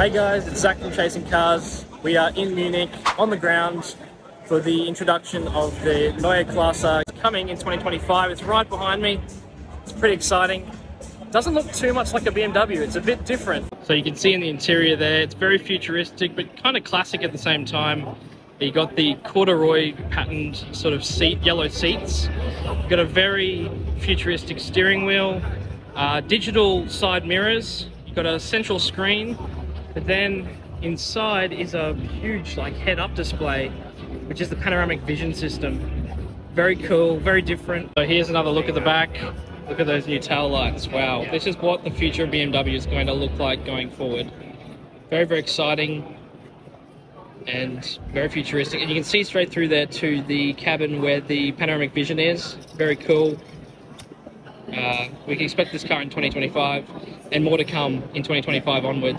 Hey guys, it's Zach from Chasing Cars. We are in Munich on the ground for the introduction of the Neue Klasse coming in 2025. It's right behind me. It's pretty exciting. Doesn't look too much like a BMW. It's a bit different. So you can see in the interior there, it's very futuristic, but kind of classic at the same time. You got the corduroy patterned sort of seat, yellow seats. You've got a very futuristic steering wheel, uh, digital side mirrors. You've got a central screen, but then inside is a huge like head-up display, which is the panoramic vision system. Very cool, very different. So here's another look at the back. Look at those new tail lights. Wow, this is what the future of BMW is going to look like going forward. Very, very exciting and very futuristic. And you can see straight through there to the cabin where the panoramic vision is. Very cool. Uh, we can expect this car in 2025 and more to come in 2025 onwards.